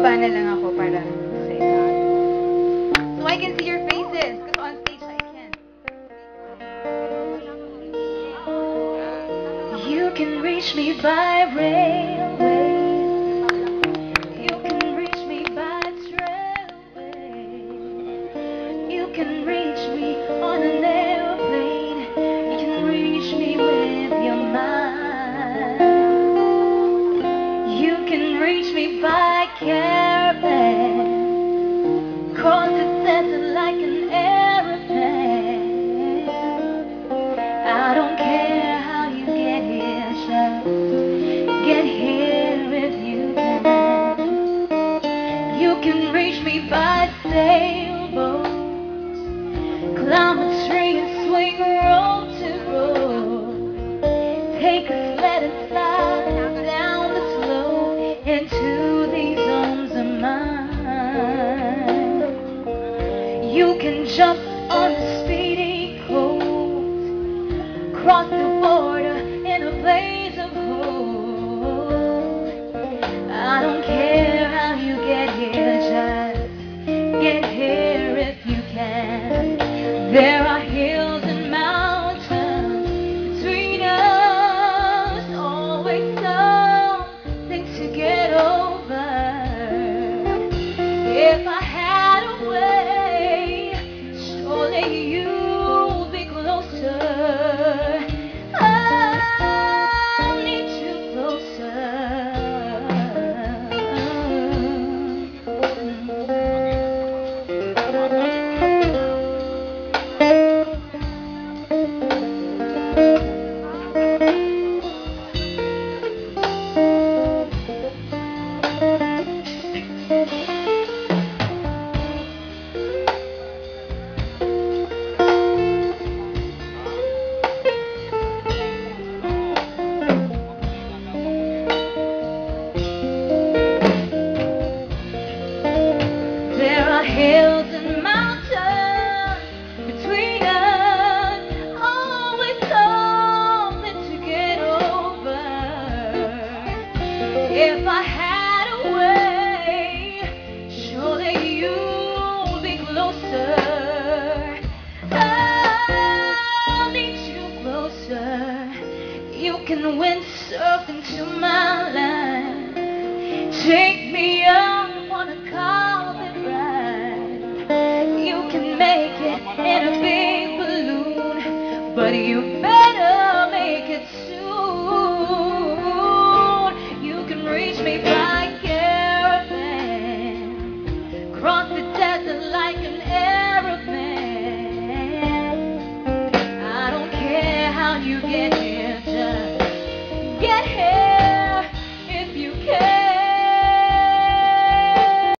Lang ako para sa. So I can see your faces. Because on stage I can't. You can reach me by railway. You can reach me by trailway. You can reach Cross the border in a blaze of hope. I don't care how you get here, just get here if you can. There are hills and mountains between us, always something to get over. If I If I had a way, surely you'd be closer. I need you closer. You can win something to my life. Take me up on a carpet ride. You can make it in a big balloon, but you better.